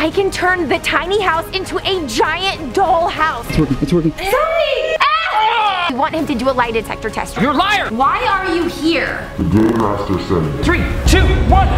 I can turn the tiny house into a giant doll house. It's working. It's working. Zoe! Ah! We want him to do a lie detector test. You're a liar! Why are you here? The Game Master said. Three, two, one.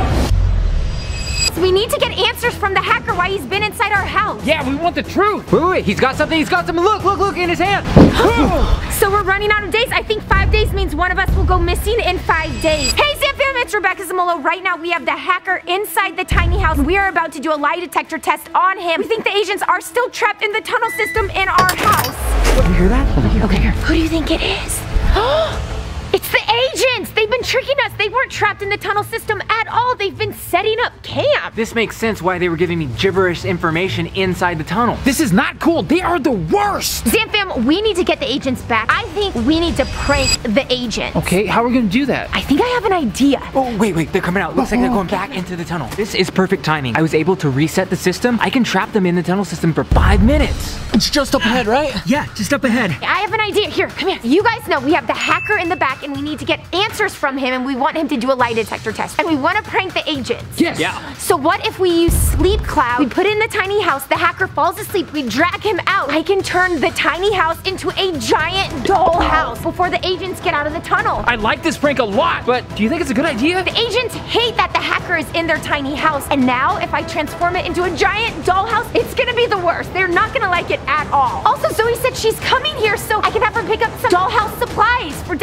We need to get answers from the hacker why he's been inside our house. Yeah, we want the truth. Wait, wait, wait. He's got something. He's got something. Look, look, look in his hand. So we're running out of days. I think five days means one of us will go missing in five days. Hey, Zamfam, it's Rebecca Zamolo. Right now, we have the hacker inside the tiny house. We are about to do a lie detector test on him. We think the agents are still trapped in the tunnel system in our house. You hear that? Okay, here. Who do you think it is? It's the agents! They've been tricking us. They weren't trapped in the tunnel system at all. They've been setting up camp. This makes sense why they were giving me gibberish information inside the tunnel. This is not cool. They are the worst. Zamfam, we need to get the agents back. I think we need to prank the agents. Okay, how are we gonna do that? I think I have an idea. Oh, wait, wait, they're coming out. Looks like they're oh, going back into the tunnel. This is perfect timing. I was able to reset the system. I can trap them in the tunnel system for five minutes. It's just up ahead, right? Yeah, just up ahead. I have an idea. Here, come here. You guys know we have the hacker in the back and we need to get answers from him and we want him to do a lie detector test. And we want to prank the agents. Yes. Yeah. So what if we use sleep cloud? We put it in the tiny house, the hacker falls asleep, we drag him out. I can turn the tiny house into a giant doll house before the agents get out of the tunnel. I like this prank a lot, but do you think it's a good idea? The agents hate that the hacker is in their tiny house. And now, if I transform it into a giant dollhouse, it's gonna be the worst. They're not gonna like it at all. Also, Zoe said she's coming here so I can have her pick up some dollhouse supplies for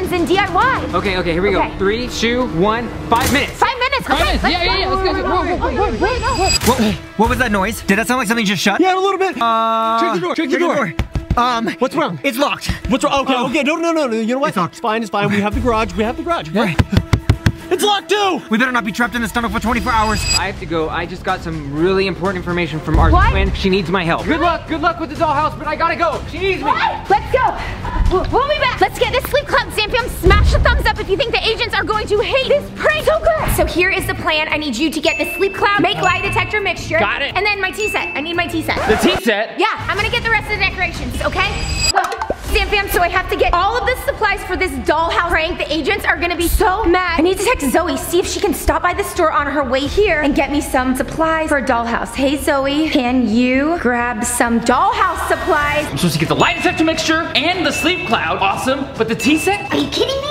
decorations and DIY. Okay, okay, here we Okay. go. Three, two, one, five minutes. Five minutes. Five okay, minutes. let's Yeah, yeah, yeah. Let's go. Whoa, whoa. What, what was that noise? Did that sound like something just shut? Yeah, a little bit. Uh, Check the door, check the door. Um, What's wrong? It's locked. What's wrong? Okay, okay, no, no, no, no. You know what? It's locked. It's fine, it's fine. We have the garage. We have the garage. Right. It's locked too. We better not be trapped in this tunnel for 24 hours. I have to go. I just got some really important information from our What? twin. She needs my help. Good luck. Good luck with the dollhouse, but I gotta go. She needs me. What? Let's go. We'll we'll be back. Let's get this sleep cloud. Zamfam, smash the thumbs up if you think the agents are going to hate this prank. So good. So here is the plan. I need you to get the sleep cloud, make lie detector mixture. Got it. And then my tea set. I need my tea set. The tea set. Yeah, I'm gonna get the rest of the decorations, okay? Go. Zamfam, so I have to get all of the supplies for this dollhouse prank. The agents are gonna be so mad. I need to text Zoe, see if she can stop by the store on her way here and get me some supplies for a dollhouse. Hey Zoe, can you grab some dollhouse supplies? I'm supposed to get the light detector mixture and the sleep cloud. Awesome. But the tea set? Are you kidding me?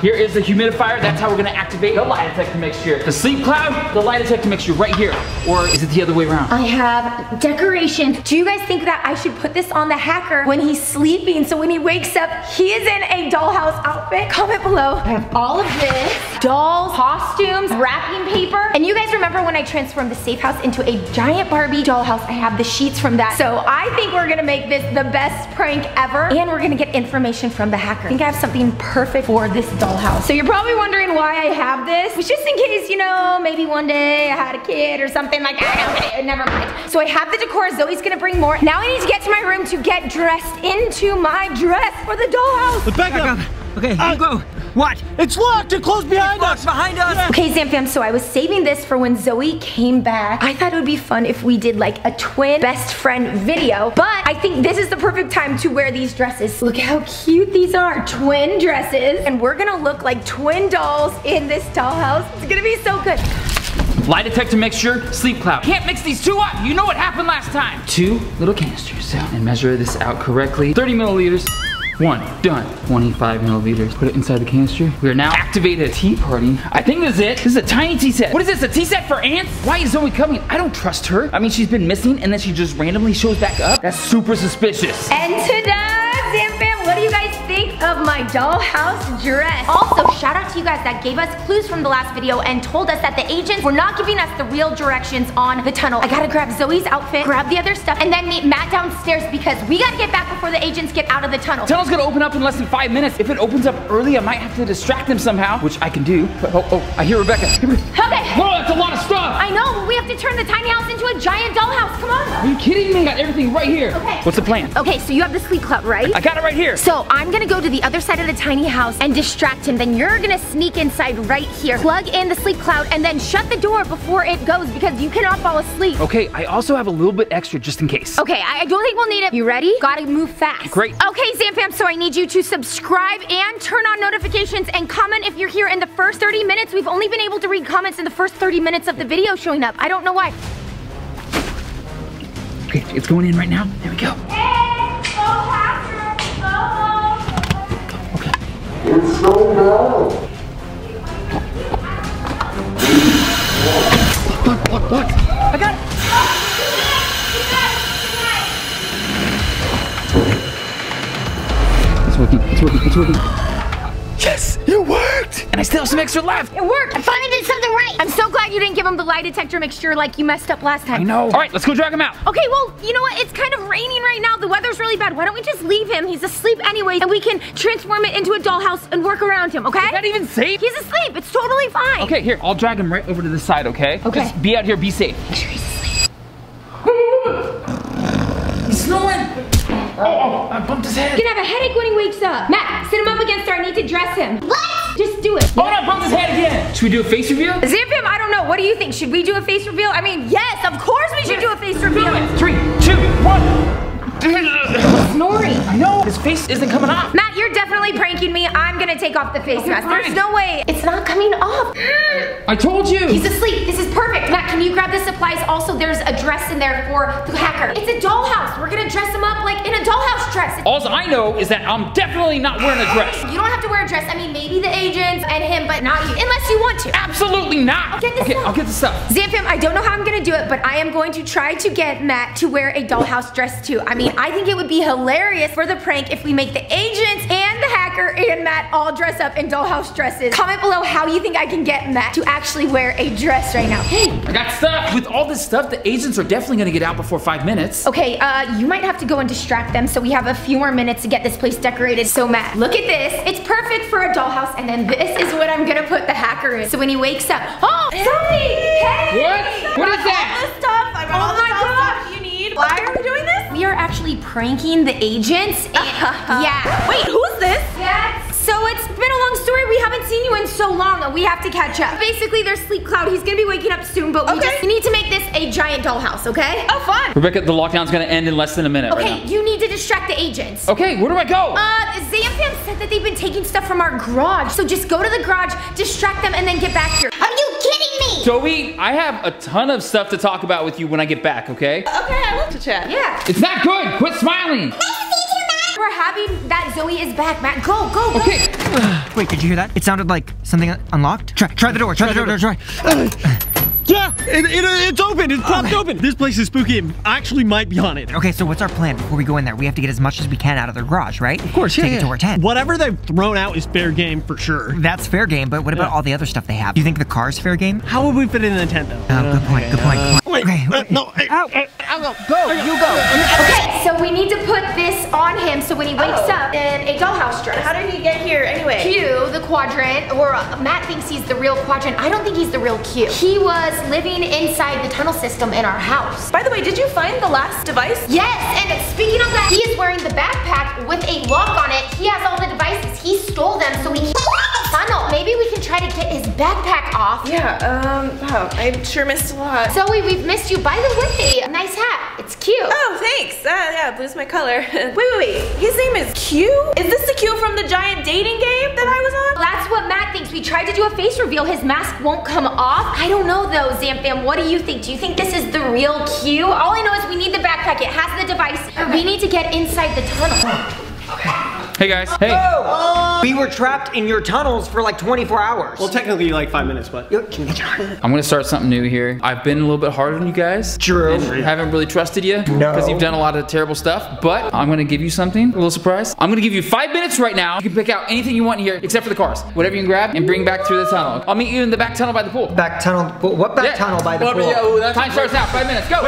Here is the humidifier. That's how we're gonna activate the lie detector mixture. The sleep cloud, the lie detector mixture right here. Or is it the other way around? I have decorations. Do you guys think that I should put this on the hacker when he's sleeping so when he wakes up, he is in a dollhouse outfit? Comment below. I have all of this. Dolls, costumes, wrapping paper. And you guys remember when I transformed the safe house into a giant Barbie dollhouse? I have the sheets from that. So I think we're gonna make this the best prank ever. And we're gonna get information from the hacker. I think I have something perfect for this dollhouse. So you're probably wondering why I have this. It's just in case, you know, maybe one day I had a kid or something like that. Okay, never mind. So I have the decor. Zoe's gonna bring more. Now I need to get to my room to get dressed into my dress for the dollhouse. But back, Back up. up. Okay, you ah. go. What? It's locked. It closed behind Locked us. behind us. Okay, Zamfam, so I was saving this for when Zoe came back. I thought it would be fun if we did like a twin best friend video, but I think this is the perfect time to wear these dresses. Look how cute these are, twin dresses. And we're gonna look like twin dolls in this dollhouse. It's gonna be so good. Lie detector mixture, sleep cloud. Can't mix these two up. You know what happened last time. Two little canisters. So, and measure this out correctly. 30 milliliters. One, done. 25 milliliters. Put it inside the canister. We are now activated. A tea party. I think this is it. This is a tiny tea set. What is this, a tea set for ants? Why is Zoe coming? I don't trust her. I mean, she's been missing and then she just randomly shows back up. That's super suspicious. And ta-da! Zamfam, what do you guys think of my dollhouse dress? Also, shout out to you guys that gave us clues from the last video and told us that the agents were not giving us the real directions on the tunnel. I gotta grab Zoe's outfit, grab the other stuff, and then meet Matt downstairs because we gotta get back before the agents get out of the tunnel. Tunnel's gonna open up in less than five minutes. If it opens up early, I might have to distract them somehow, which I can do. Oh, oh, I hear Rebecca. Okay. Whoa, that's a lot of stuff. I know, but we have to turn the tiny house into a giant dollhouse. Come on. Are you kidding me? Got everything right here. Okay. What's the plan? Okay, so you have the sleep cloud, right? I got it right here. So I'm gonna go to the other side of the tiny house and distract him. Then you're gonna sneak inside right here, plug in the sleep cloud, and then shut the door before it goes because you cannot fall asleep. Okay, I also have a little bit extra just in case. Okay, I I don't think we'll need it. You ready? Gotta move fast. Great. Okay, Zamfam, so I need you to subscribe and turn on notifications and comment if you're here in the first 30 minutes. We've only been able to read comments in the first 30 minutes of the video showing up. I don't know why. Okay, it's going in right now. There we go. Okay. Look, look, look. I got it. It's working. It's working. It's working. Yes, it worked. And I still have some extra left. It worked. I finally did something right. I'm so glad you didn't give him the lie detector mixture like you messed up last time. I know. All right, let's go drag him out. Okay, well, you know what? It's kind of raining right now. The weather's really bad. Why don't we just leave him? He's asleep anyway, and we can transform it into a dollhouse and work around him, okay? Is that even safe? He's asleep. It's totally fine. Okay, here, I'll drag him right over to the side, okay? Okay. Just be out here, be safe. Make sure he's asleep. He's snoring. Oh, oh, I bumped his head. He's gonna have a headache when he wakes up. Matt, sit him up against her. I need to dress him. What? Just do it. Oh, no, his head again. Should we do a face reveal? Zamfam, I don't know. What do you think? Should we do a face reveal? I mean, yes, of course we should do a face reveal. Three, two, one. Snoring. I know, his face isn't coming off. Matt, you're definitely pranking me. I'm gonna take off the face Okay, mask. There's no way. It's not coming off. I told you. He's asleep. This is perfect. Supplies? Also, there's a dress in there for the hacker. It's a dollhouse. We're gonna dress him up like in a dollhouse dress. All I know is that I'm definitely not wearing a dress. You don't have to wear a dress. I mean, maybe the agents and him, but not you, unless you want to. Absolutely not. Get this okay, stuff. I'll get the stuff. Zamfam, I don't know how I'm gonna do it, but I am going to try to get Matt to wear a dollhouse dress too. I mean, I think it would be hilarious for the prank if we make the agents and the hacker and Matt all dress up in dollhouse dresses. Comment below how you think I can get Matt to actually wear a dress right now. Hey, I got stuck. With all this stuff, the agents are definitely gonna get out before five minutes. Okay, uh, you might have to go and distract them so we have a few more minutes to get this place decorated. So Matt, look at this. It's perfect for a dollhouse, and then this is what I'm gonna put the hacker in. So when he wakes up, oh, Zoe! Hey! What? What is that? stuff. I got Oh all the my actually pranking the agents. And, yeah. Wait, who's this? Yes. So it's been a long story. We haven't seen you in so long. We have to catch up. Basically, there's Sleep Cloud. He's gonna be waking up soon, but we Okay. just need to make this a giant dollhouse, okay? Oh, fun. Rebecca, the lockdown's gonna end in less than a minute Okay, right you need to distract the agents. Okay, where do I go? Uh, Zamfam said that they've been taking stuff from our garage. So just go to the garage, distract them, and then get back here. Are you kidding me? Joey, I have a ton of stuff to talk about with you when I get back, okay? Okay, I love to chat. yeah. It's not good. Quit smiling. We're happy that Zoe is back, Matt. Go, go, go. Okay. Wait, did you hear that? It sounded like something unlocked. Try, try the door. Try, the door. Try. Yeah, it, it, it's open. It's propped open. This place is spooky. It actually might be haunted. Okay, so what's our plan before we go in there? We have to get as much as we can out of their garage, right? Of course, yeah, Take yeah. it to our tent. Whatever they've thrown out is fair game for sure. That's fair game, but what about Yeah. all the other stuff they have? Do you think the car's fair game? How would we fit it in the tent though? Oh, good point. Good point. Good point. Wait, okay, uh, no, hey, Ow. I'll go. Go. You go. Okay, so we need to put this on him so when he wakes Oh. up in a dollhouse dress. How did he get here anyway? Q, the quadrant, or uh, Matt thinks he's the real quadrant. I don't think he's the real Q. He was living inside the tunnel system in our house. By the way, did you find the last device? Yes, and speaking of that, he is wearing the backpack with a lock on it. He has all the devices. He stole them, so we can't the tunnel. Maybe we can try to get his backpack off. Yeah, um, wow, I sure missed a lot. Zoe, we've missed you. By the way, nice hat. It's cute. Oh, thanks. Uh, yeah, blue's my color. wait, wait, wait. His name is Q? Is this the Q from the giant dating game that I was on? That's what Matt thinks. We tried to do a face reveal. His mask won't come off. I don't know though, Zamfam. What do you think? Do you think this is the real Q? All I know is we need the backpack. It has the device. We need to get inside the tunnel. Hey guys. Hey. Oh. We were trapped in your tunnels for like 24 hours. Well, technically like five minutes, but. Yo, can you get your- I'm gonna start something new here. I've been a little bit hard on you guys. True. And haven't really trusted you. No. Because you've done a lot of terrible stuff. But I'm gonna give you something, a little surprise. I'm gonna give you five minutes right now. You can pick out anything you want here, except for the cars. Whatever you can grab and bring back through the tunnel. I'll meet you in the back tunnel by the pool. Back tunnel. What back Yeah. tunnel by the Well, pool? yeah, oh, Time starts now. Five minutes. Go.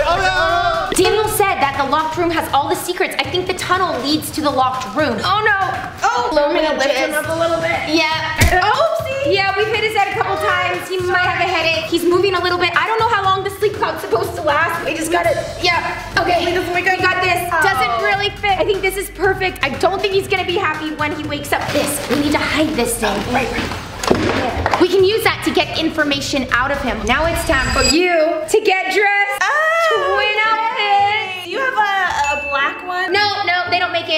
Daniel oh, said that the locked room has all the secrets. I think the tunnel leads to the locked room. Oh no! Oh, Low I'm gonna lift him up a little bit. Yeah. Oh, Oopsie. Yeah, we've hit his head a couple times. He might have a headache. He's moving a little bit. I don't know how long the sleep cloud's supposed to last. We just gotta. Yeah. Okay. Wait, We got this. Oh. Doesn't really fit. I think this is perfect. I don't think he's gonna be happy when he wakes up. This. We need to hide this thing. Oh, right. We can use that to get information out of him. Now it's time for you to get dressed. Twin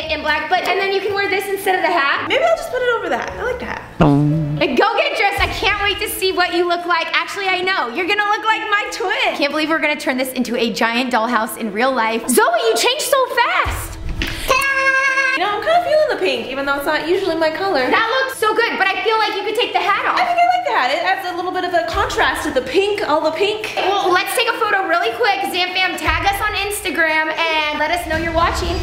it in black. But and then you can wear this instead of the hat. Maybe I'll just put it over that. I like the that. Go get dressed. I can't wait to see what you look like. Actually, I know. You're gonna look like my twin. Can't believe we're gonna turn this into a giant dollhouse in real life. Zoe, you changed so fast. You know, I'm kind of feeling the pink, even though it's not usually my color. That looks so good, but I feel like you could take the hat off. I think I like that. It adds a little bit of a contrast to the pink, all the pink. Well, let's take a photo really quick. Zamfam, tag us on Instagram and let us know you're watching.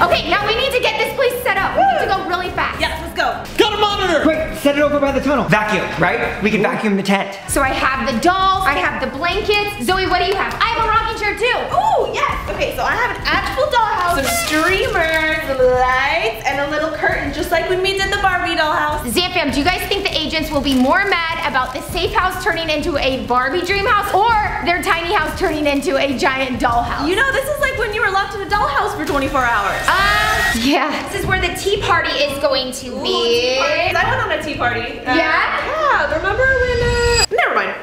Okay, now we need to get this place set up. We need to go really fast. Yes, let's go. Got a monitor! Quick, set it over by the tunnel. Vacuum, right? We can vacuum the tent. So I have the dolls, I have the blankets. Zoe, what do you have? I have a rocking chair too. Oh, yes. Okay, so I have an actual dollhouse, some streamers, lights, and a little curtain, just like when we did the Barbie dollhouse. Zamfam, do you guys think the agents will be more mad about the safe house turning into a Barbie dream house or their tiny house turning into a giant dollhouse? You know, this is like when you were locked in a dollhouse for 24 hours. Um, yeah. This is where the tea party is going to Ooh, be. tea parties. I went on a tea party. Uh, Yeah? Yeah, remember when, uh, never mind.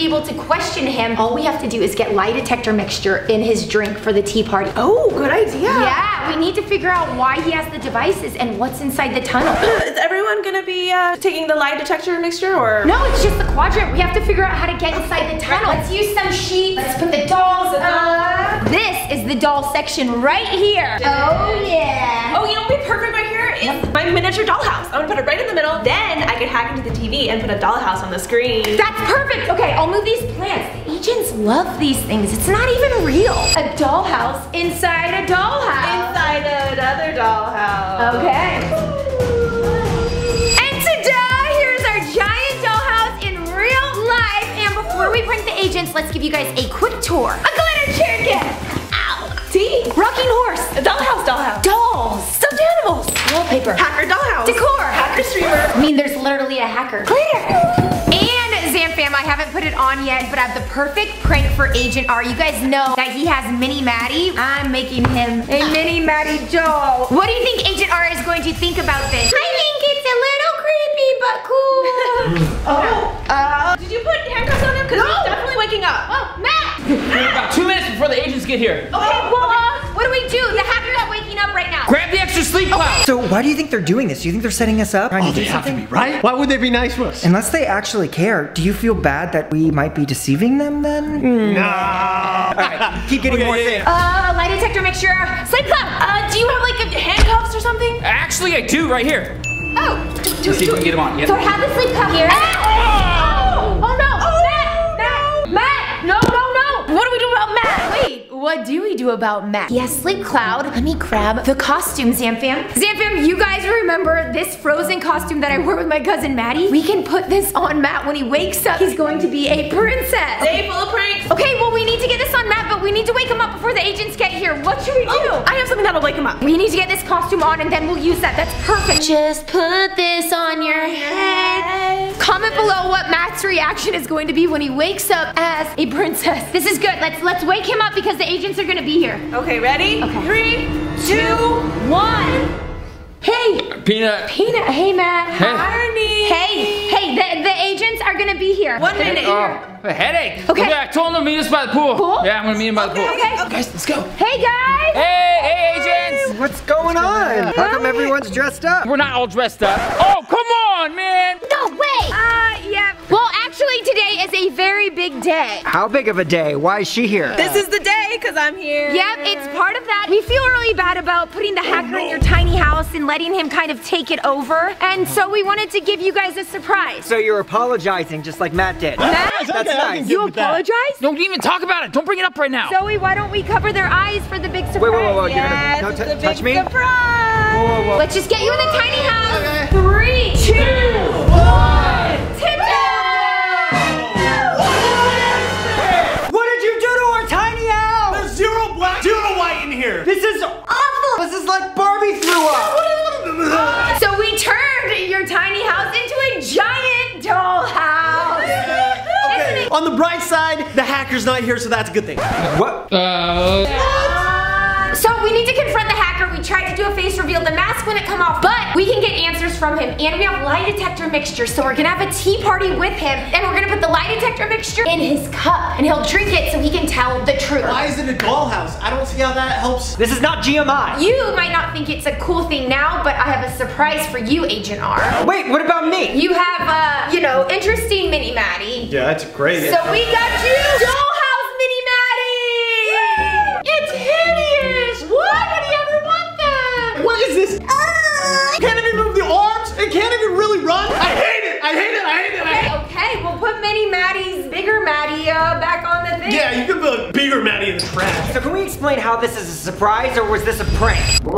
Be able to question him. All we have to do is get lie detector mixture in his drink for the tea party. Oh, good idea. Yeah, we need to figure out why he has the devices and what's inside the tunnel. Is everyone gonna be uh, taking the lie detector mixture or? No, it's just the quadrant. We have to figure out how to get inside the tunnel. Let's use some sheets. Let's put the dolls up. This is the doll section right here. Oh yeah. Oh, you know what would be perfect right here is my miniature dollhouse. I'm gonna put it right in the middle. Then I could hack into the TV and put a dollhouse on the screen. That's perfect. Okay, I'll move these plants. The agents love these things. It's not even real. A dollhouse inside a dollhouse. Inside another dollhouse. Okay. And ta-da! Here's our giant dollhouse in real life. And before we bring the agents, let's give you guys a quick tour. A chair. Ow. Tea. Rocking horse. A dollhouse dollhouse. Dolls. Stuffed animals. Wallpaper. Hacker dollhouse. Decor. Hacker streamer. I mean, there's literally a hacker. Clear! And Zamfam, I haven't put it on yet, but I have the perfect prank for Agent R. You guys know that he has Mini Maddie. I'm making him a Mini Maddie doll. What do you think Agent R is going to think about this? Get here. Okay, well, uh, what do we do? The hacker's not waking up right now. Grab the extra sleep cloud. So why do you think they're doing this? Do you think they're setting us up? Oh, to they have to something? be, right? Why would they be nice to us? Unless they actually care, do you feel bad that we might be deceiving them then? Nah. Alright, keep getting Okay, more yeah, things. Uh, lie detector mixture. Sleep cloud. Uh, do you have like a handcuffs or something? Actually, I do right here. Oh, Let's see if we can get them on. So I have the sleep cup here. Oh, oh no! Matt! Matt! Matt! No, no, no! What do we do about Matt? Wait, what do we do about Matt? Yes, sleep cloud. Let me grab the costume, Zamfam. Zamfam, you guys remember this frozen costume that I wore with my cousin Maddie? We can put this on Matt when he wakes up. He's going to be a princess. Day full of pranks. Okay, well we need to get this on Matt, but we need to wake him up before the agents get here. What should we do? Oh, I have something that'll wake him up. We need to get this costume on and then we'll use that. That's perfect. Just put this on your head. Comment below what Matt's reaction is going to be when he wakes up as a princess. This is good. Let's let's wake him up because the agents are gonna be here. Okay, ready? Okay. Three, two, one. Hey, Peanut. Peanut. Hey, Matt. Hey. Arnie. Hey, hey, the, the agents are gonna be here. One minute Oh, here. a headache. Okay. Yeah, I told them to meet us by the pool. Pool? Yeah, I'm gonna meet him by the pool. Okay. Guys, let's go. Hey, guys. Hey, hey, agents. What's going on? How come everyone's dressed up? We're not all dressed up. Oh, come on, man. Is a very big day. How big of a day? Why is she here? This is the day because I'm here. Yep, it's part of that. We feel really bad about putting the hacker in your tiny house and letting him kind of take it over. And so we wanted to give you guys a surprise. So you're apologizing just like Matt did. Matt, That's Okay, nice. you with that. apologize? Don't even talk about it. Don't bring it up right now. Zoe, why don't we cover their eyes for the big surprise? Wait, wait, wait, wait. Yes, You're gonna a no, big touch me? surprise. Whoa, whoa, whoa. Let's just get you in the tiny house. Okay. Three, two, one. Hacker's not here, so that's a good thing. What? Uh, tried to do a face reveal. The mask wouldn't come off, but we can get answers from him. And we have lie detector mixture. So we're gonna have a tea party with him. And we're gonna put the lie detector mixture in his cup. And he'll drink it so he can tell the truth. Why is it a dollhouse? I don't see how that helps. This is not GMI. You might not think it's a cool thing now, but I have a surprise for you, Agent R. Wait, what about me? You have, uh, you know, interesting Mini Maddie. Yeah, that's great. So we got you I. Okay, okay, we'll put Mini Maddie's bigger Maddie uh, back on the thing. Yeah, you can put a bigger Maddie in the trash. So can we explain how this is a surprise or was this a prank? Whoa!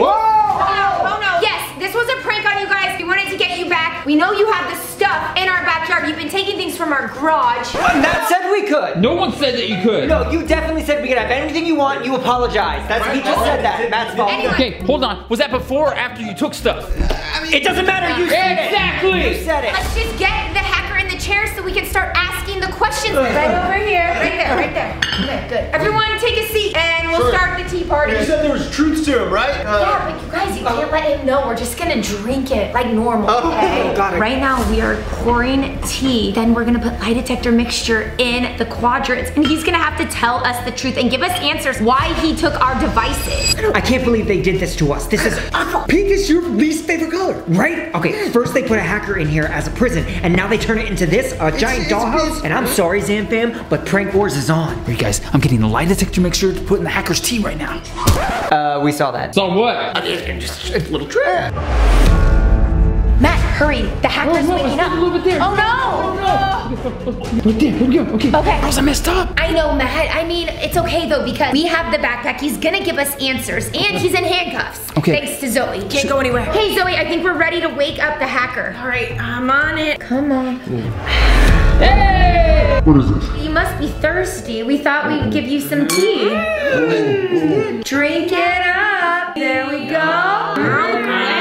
Oh no, oh no. Yes, this was a prank on you guys. We wanted to get you back. We know you have the stuff in our backyard. You've been taking things from our garage. And that said we could. No one said that you could. No, you definitely said we could have anything you want. You apologize. That's he just said that. Matt's fault. Anyway. Okay, hold on. Was that before or after you took stuff? It doesn't matter. You said Exactly. it. You said it. Let's just get the hacker the chair so we can start asking the questions. Right over here. Right there, right there. Good, good. Everyone take a seat and we'll Sure. start the tea party. You said there was truth to him, right? Uh, Yeah, but you guys, you can't let him know. We're just gonna drink it like normal, Oh, okay? got it. Right now, we are pouring tea. Then we're gonna put lie detector mixture in the quadrants, and he's gonna have to tell us the truth and give us answers why he took our devices. I can't believe they did this to us. This is pink is your least favorite color, right? Okay, first they put a hacker in here as a prison, and now they turn it into this, a giant it's dollhouse. biz- And I'm sorry, Zamfam, but prank wars is on. Here, you guys, I'm getting the lie detector mixture to put in the hacker's tea right now. Uh, we saw that. So what? just a little trick. Matt, hurry! The hacker's no, waking up. a little bit there. Oh no! Right there, here we go. Okay. Okay. Girls, I messed up. I know, Matt. I mean, it's okay though because we have the backpack. He's gonna give us answers, and he's in handcuffs. Okay. Thanks to Zoe. Can't go anywhere. Hey, Zoe. I think we're ready to wake up the hacker. All right, I'm on it. Come on. What is this? You must be thirsty. We thought we'd give you some tea. Drink it up. There we go.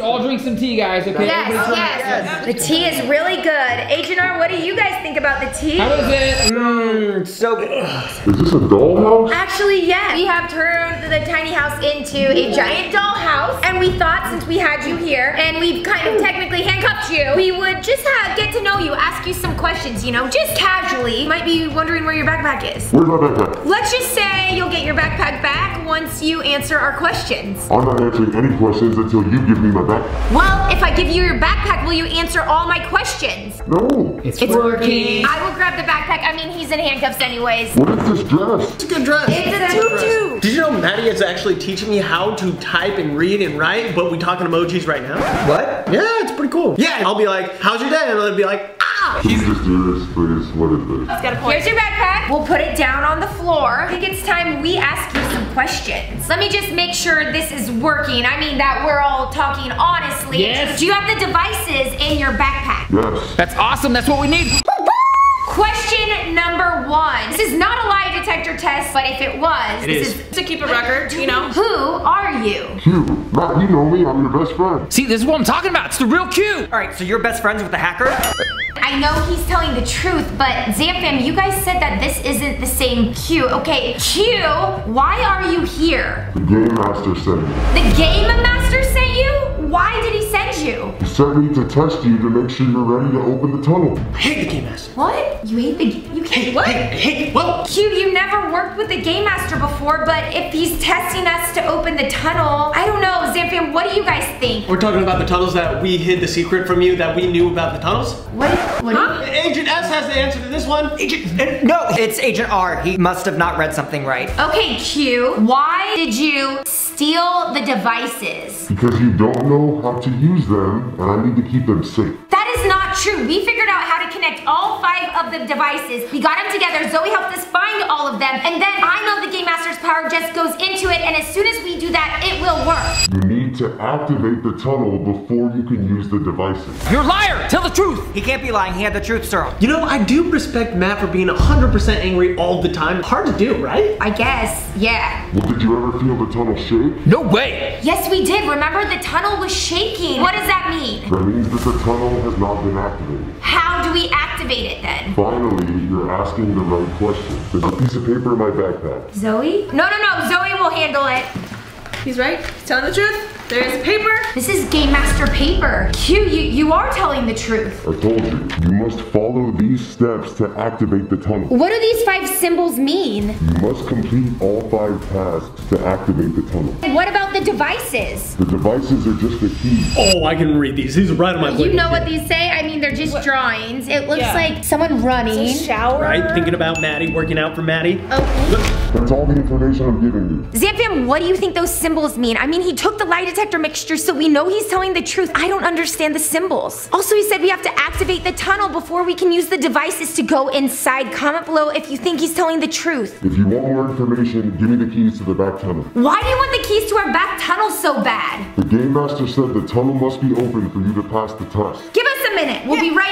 All drink some tea, guys, okay? Yes, Everybody yes. The tea is really good. Agent R, what do you guys think about the tea? How is it? Mmm, so good. Is this a dollhouse? Actually, yes. We have turned the tiny house into a giant doll house. And we thought since we had you here and we've kind of technically handcuffed you, we would just uh, get to know you, ask you some questions, you know, just casually. You might be wondering where your backpack is. Where's my backpack? Let's just say you'll get your backpack back once you answer our questions. I'm not answering any questions until you give me my backpack. Well, if I give you your backpack, will you answer all my questions? No. It's, It's working. I will grab the backpack. I mean, he's in handcuffs anyways. What is this dress? It's a good dress. It's a tutu. Did you know Maddie is actually teaching me how to type and read and write, but we talking emojis right now? What? Yeah, it's pretty cool. Yeah, I'll be like, how's your day? And they'll be like, ah. Can you just do this, please? What is this? Here's your backpack. We'll put it down on the floor. I think it's time we ask you some questions. Let me just make sure this is working. I mean that we're all talking honestly. Yes. Do you have the devices in your backpack? Yes. That's awesome. That's what we need. Question number one. This is not a lie detector test, but if it was, It this is. To keep a record, you know. Who are you? Q. Matt, you know me. I'm your best friend. See, this is what I'm talking about. It's the real Q. All right, so you're best friends with the hacker? I know he's telling the truth, but Zamfam, you guys said that this isn't the same Q. Okay, Q, why are you here? The Game Master sent me. The Game Master sent you? Why did he send you? He sent me to test you to make sure you're ready to open the tunnel. I hate the Game Master. What? You hate the you hate what? Hey, hey, whoa. Q, you never worked with the Game Master before, but if he's testing us to open the tunnel, I don't know, Zamfam, what do you guys think? We're talking about the tunnels that we hid the secret from you that we knew about the tunnels? What? What? do Agent S has the answer to this one. Agent, uh, no, it's Agent R. He must have not read something right. Okay, Q, why did you steal the devices? Because you don't know how to use them, and I need to keep them safe. That is not true. We figured out how to connect all five of the devices. We got them together. Zoe helped us find all of them. And then I know the Game Master's power just goes into it. And as soon as we do that, it will work. You need need to activate the tunnel before you can use the devices. You're a liar! Tell the truth! He can't be lying. He had the truth, sir. You know, I do respect Matt for being 100% angry all the time. Hard to do, right? I guess, yeah. Well, did you ever feel the tunnel shake? No way! Yes, we did. Remember, the tunnel was shaking. What does that mean? That means that the tunnel has not been activated. How do we activate it then? Finally, you're asking the right question. There's a piece of paper in my backpack. Zoe? No, no, no. Zoe will handle it. He's right. He's telling the truth. There's paper. This is Game Master paper. Q, you, you are telling the truth. I told you, you must follow these steps to activate the tunnel. What do these five symbols mean? You must complete all five tasks to activate the tunnel. And what about the devices? The devices are just the key. Oh, I can read these. These are right on my You plate. know what these say? I mean, they're just drawings. It looks Yeah. like someone running. Shower. Right? Thinking about Maddie, working out for Maddie. Okay. That's all the information I'm giving you. Zamfam, what do you think those symbols mean? I mean, he took the lie detector mixture, so we know he's telling the truth. I don't understand the symbols. Also, he said we have to activate the tunnel before we can use the devices to go inside. Comment below if you think he's telling the truth. If you want more information, give me the keys to the back tunnel. Why do you want the keys to our back tunnel so bad? The Game Master said the tunnel must be open for you to pass the test. Give us a minute. We'll be right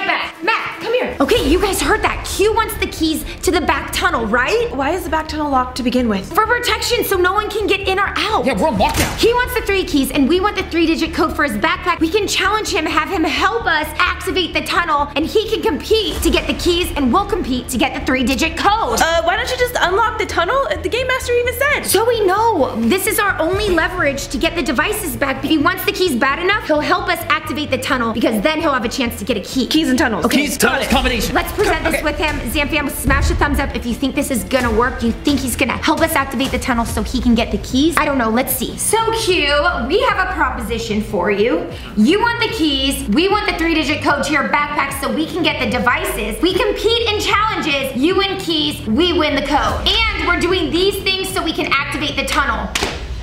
back. Matt, come here. Okay, you guys heard that. Q wants the keys to the back tunnel, right? Why is the back tunnel locked to begin with? For protection, so no one can get in or out. Yeah, we're on lockdown. He wants the three keys, and we want the three digit code for his backpack. We can challenge him, have him help us activate the tunnel, and he can compete to get the keys, and we'll compete to get the three digit code. Uh, why don't you just unlock the tunnel? The game master even said. so we know this is our only leverage to get the devices back. If he wants the keys bad enough, he'll help us activate the tunnel because then he'll have a chance to get a key. Keys and tunnels. Okay. Keys, tunnels, combination. Let's present this with him. Zamfam, smash a thumbs up if you think this is gonna work. You think he's gonna help us activate the tunnel so he can get the keys? I don't know, let's see. So Q, we have a proposition for you. You want the keys, we want the three digit code to your backpack so we can get the devices. We compete in challenges, you win keys, we win the code. And we're doing these things so we can activate the tunnel.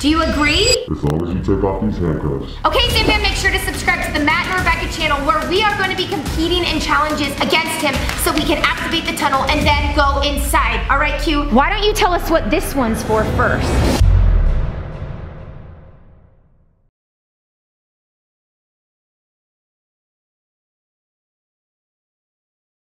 Do you agree? As long as you take off these handcuffs. Okay, Zamfam, make sure to subscribe to the Matt and Rebecca channel where we are going to be competing in challenges against him so we can activate the tunnel and then go inside. All right, Q, why don't you tell us what this one's for first?